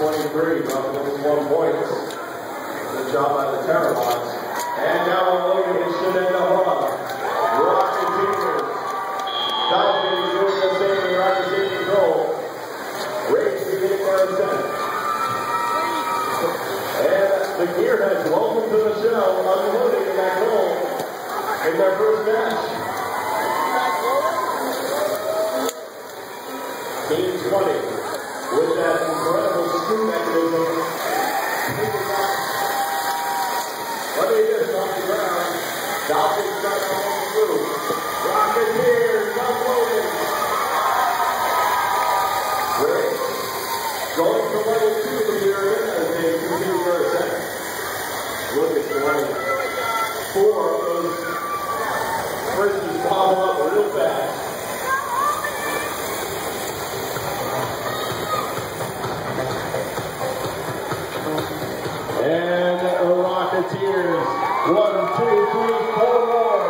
23, Buffalo's one point. Good job by the Terrorhawks. And now unloading his Shenandoah Hawk. Rocketeers. Falcons doing the same control. Race beginning for a second. And the Gearheads, welcome to the show, unloading in that goal in their first match. Team 20 The trying to hold through. Rocketeers unloading. Great. Going level two here. Look at tonight. Four of those frisbees follow up real fast. One, two, three, four more.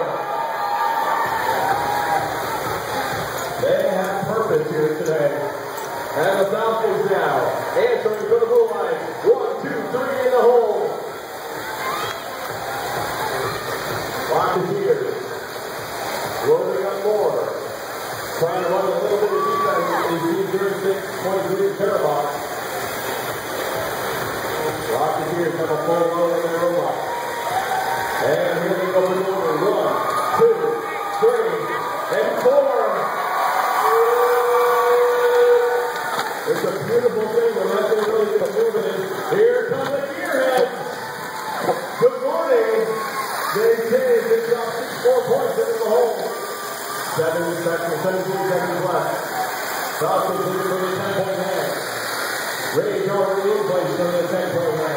They have purpose here today. And the Falcons now answering for the blue line. One, two, three in the hole. Rocketeers loading up more. Trying to run a little bit of defense in D06 23 Terrabot. Rocketeers have a full load They came. They dropped six, four points into the hole. Seven seconds, 17 seconds left. Falcons leading for the 10 point hand. Ray Jordan Replays from the 10 point hand.